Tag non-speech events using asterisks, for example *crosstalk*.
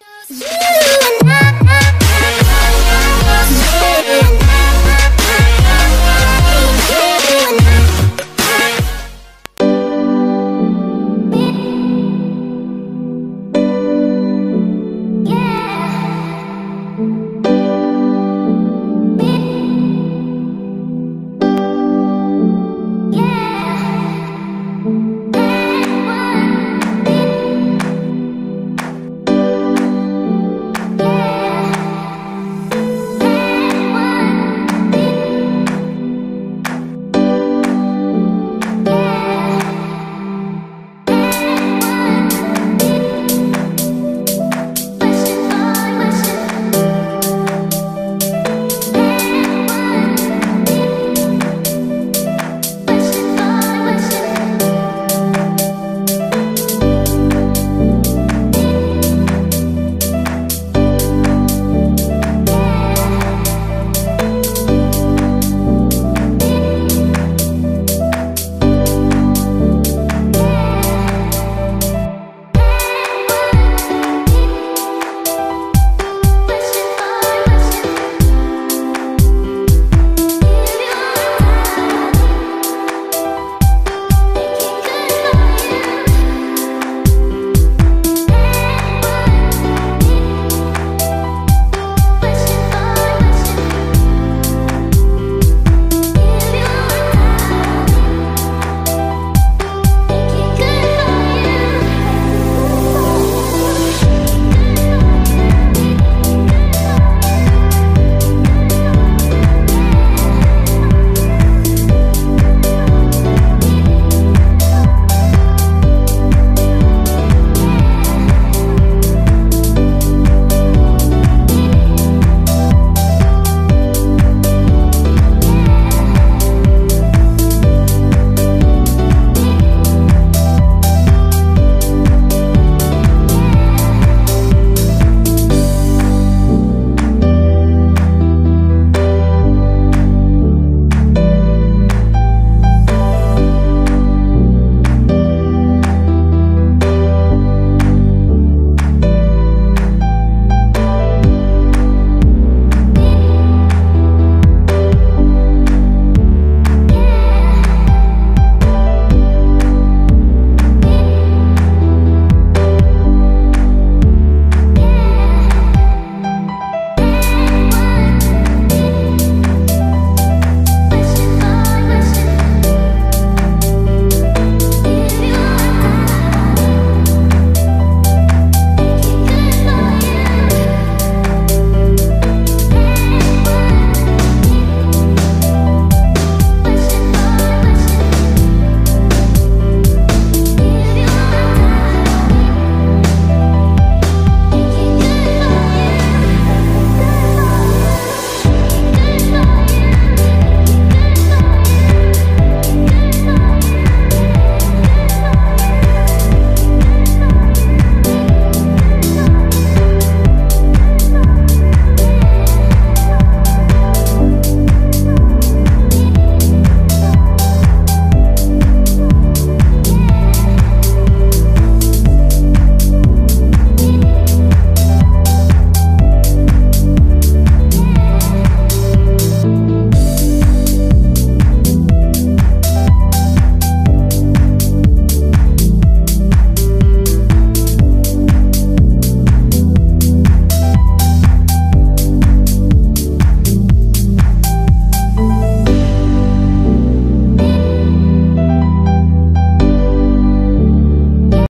Yeah! *laughs*